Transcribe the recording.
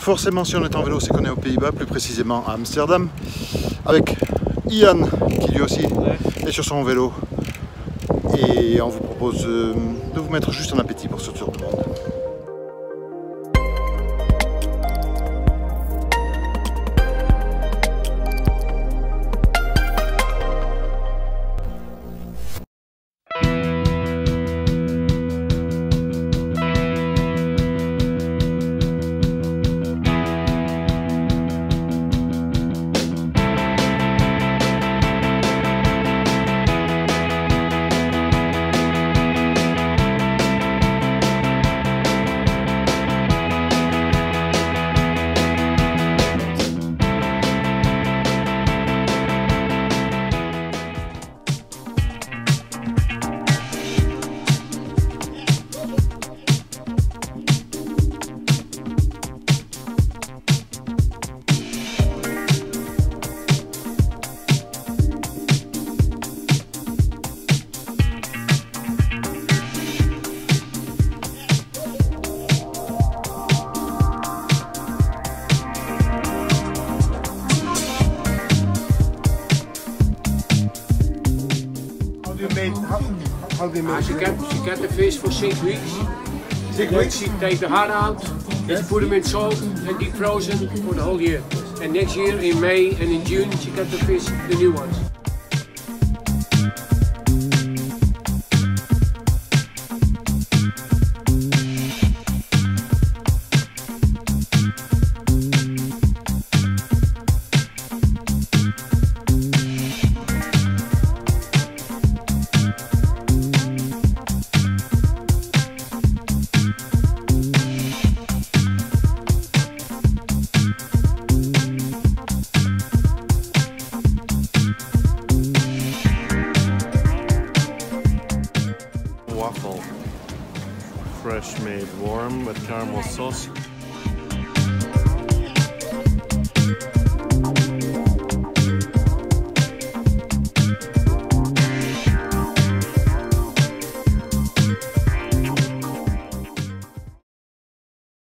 Forcément, si on est en vélo, c'est qu'on est aux Pays-Bas, plus précisément à Amsterdam, avec Ian, qui lui aussi est sur son vélo. Et on vous propose euh, de vous mettre juste en appétit pour ce tour de monde. How do you make she got, she got the fish for six weeks. Six weeks? She take the heart out, she put them in salt and deep frozen for the whole year. And next year in May and in June she got the fish, the new ones. Fresh made warm with caramel sauce.